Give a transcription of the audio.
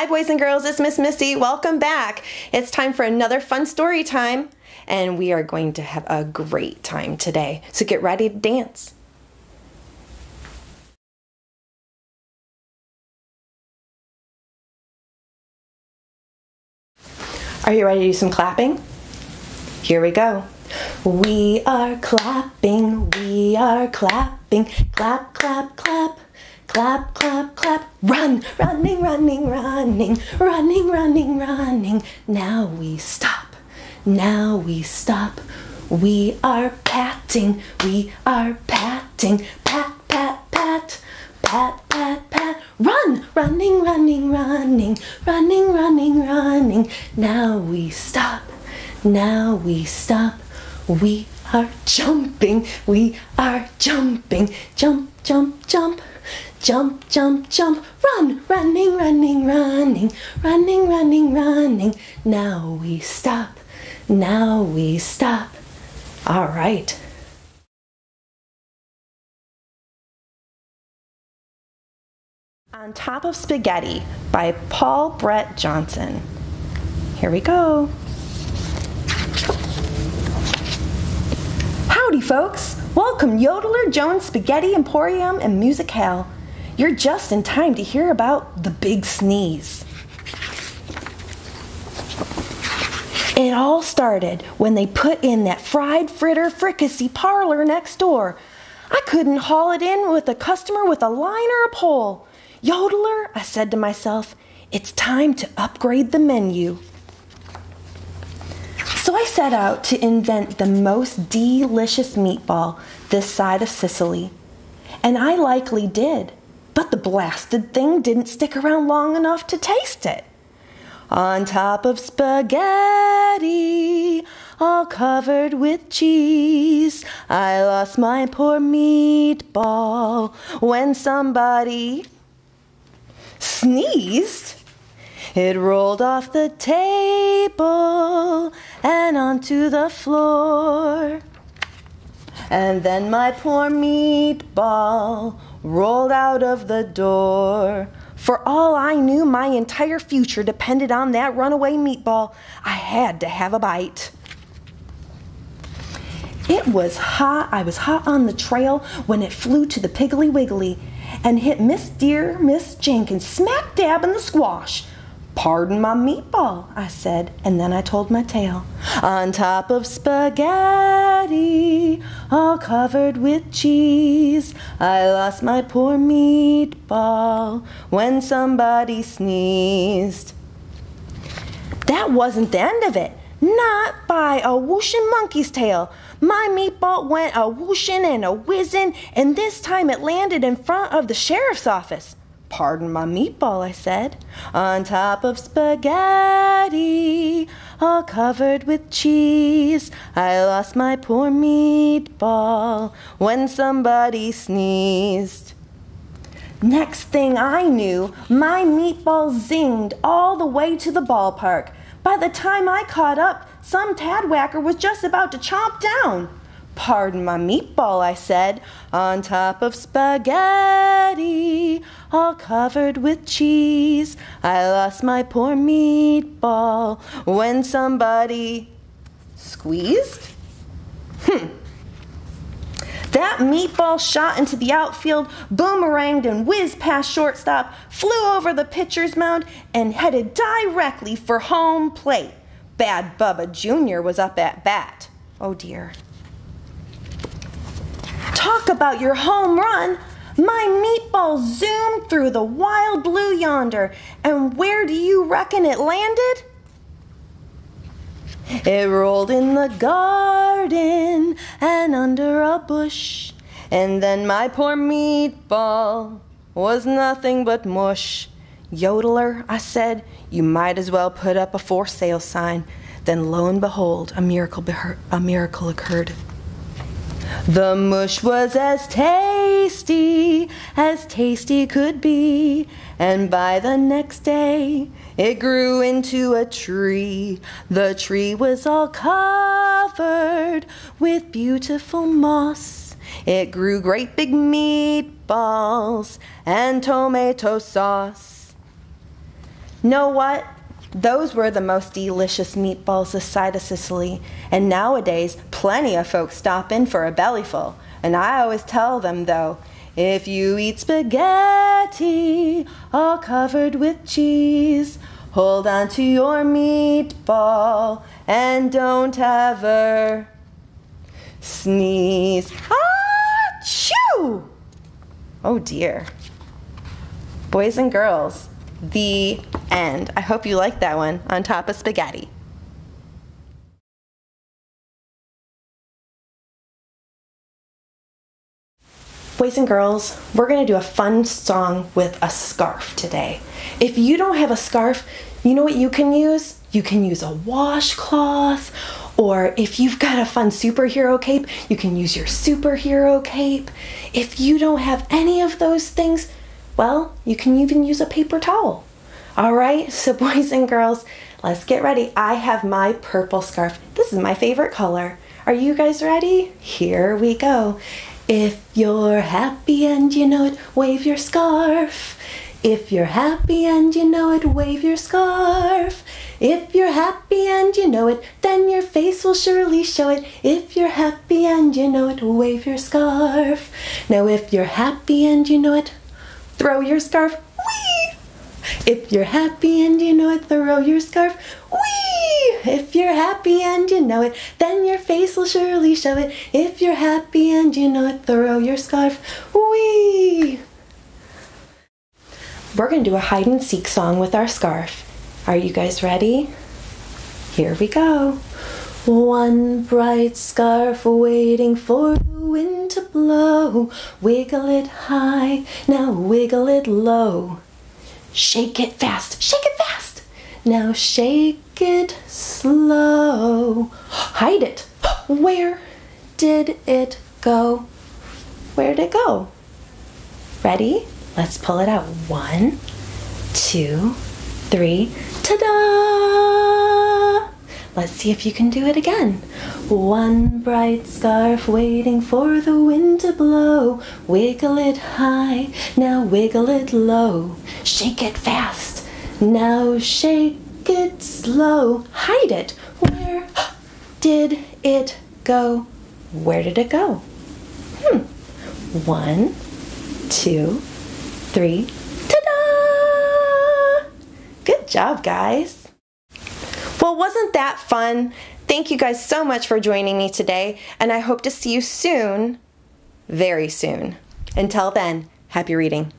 Hi, boys and girls, it's Miss Missy. Welcome back. It's time for another fun story time, and we are going to have a great time today. So get ready to dance. Are you ready to do some clapping? Here we go. We are clapping, we are clapping, clap, clap, clap. Clap, clap, clap, run, running, running, running, running, running, running. Now we stop, now we stop. We are patting, we are patting, pat, pat, pat, pat, pat, pat. Run, running, running, running, running, running, running. Now we stop, now we stop. We are jumping, we are jumping, jump, jump, jump. Jump, jump, jump, run, running, running, running, running, running, running. Now we stop, now we stop. All right. On Top of Spaghetti by Paul Brett Johnson. Here we go. Howdy, folks. Welcome, Yodeler, Jones Spaghetti Emporium, and Musicale. You're just in time to hear about the big sneeze. It all started when they put in that fried fritter fricassee parlor next door. I couldn't haul it in with a customer with a line or a pole. Yodeler, I said to myself, it's time to upgrade the menu. So I set out to invent the most delicious meatball this side of Sicily. And I likely did but the blasted thing didn't stick around long enough to taste it. On top of spaghetti, all covered with cheese, I lost my poor meatball when somebody sneezed. It rolled off the table and onto the floor. And then my poor meatball rolled out of the door. For all I knew, my entire future depended on that runaway meatball. I had to have a bite. It was hot. I was hot on the trail when it flew to the Piggly Wiggly and hit Miss Dear Miss Jenkins smack dab in the squash. Pardon my meatball, I said, and then I told my tale. On top of spaghetti, all covered with cheese, I lost my poor meatball when somebody sneezed. That wasn't the end of it. Not by a whooshing monkey's tail. My meatball went a whooshing and a whizzing, and this time it landed in front of the sheriff's office. Pardon my meatball, I said, on top of spaghetti, all covered with cheese. I lost my poor meatball when somebody sneezed. Next thing I knew, my meatball zinged all the way to the ballpark. By the time I caught up, some tadwhacker was just about to chomp down. Pardon my meatball, I said, on top of spaghetti, all covered with cheese. I lost my poor meatball when somebody squeezed. Hmm. That meatball shot into the outfield, boomeranged and whizzed past shortstop, flew over the pitcher's mound, and headed directly for home plate. Bad Bubba Jr. was up at bat. Oh dear. Talk about your home run! My meatball zoomed through the wild blue yonder, and where do you reckon it landed? It rolled in the garden and under a bush, and then my poor meatball was nothing but mush. Yodeler, I said, you might as well put up a for sale sign. Then lo and behold, a miracle, a miracle occurred. The mush was as tasty as tasty could be, and by the next day it grew into a tree. The tree was all covered with beautiful moss. It grew great big meatballs and tomato sauce. Know what? Those were the most delicious meatballs this side of Sicily, and nowadays plenty of folks stop in for a bellyful. And I always tell them though, if you eat spaghetti all covered with cheese, hold on to your meatball and don't ever sneeze. Ah, chew! Oh dear. Boys and girls, the end. I hope you like that one on top of spaghetti. Boys and girls, we're to do a fun song with a scarf today. If you don't have a scarf, you know what you can use? You can use a washcloth, or if you've got a fun superhero cape, you can use your superhero cape. If you don't have any of those things, well, you can even use a paper towel. All right, so boys and girls, let's get ready. I have my purple scarf. This is my favorite color. Are you guys ready? Here we go. If you're happy and you know it, wave your scarf. If you're happy and you know it, wave your scarf. If you're happy and you know it, then your face will surely show it. If you're happy and you know it, wave your scarf. Now, if you're happy and you know it, throw your scarf. If you're happy and you know it, throw your scarf. Whee! If you're happy and you know it, then your face will surely show it. If you're happy and you know it, throw your scarf. Whee! We're going to do a hide and seek song with our scarf. Are you guys ready? Here we go. One bright scarf waiting for the wind to blow. Wiggle it high, now wiggle it low. Shake it fast, shake it fast. Now shake it slow. Hide it. Where did it go? Where did it go? Ready? Let's pull it out. One, two, three. Ta da! Let's see if you can do it again. One bright scarf waiting for the wind to blow. Wiggle it high, now wiggle it low. Shake it fast, now shake it slow. Hide it. Where did it go? Where did it go? Hmm. One, two, three. Ta-da! Good job, guys. Well, wasn't that fun? Thank you guys so much for joining me today, and I hope to see you soon, very soon. Until then, happy reading.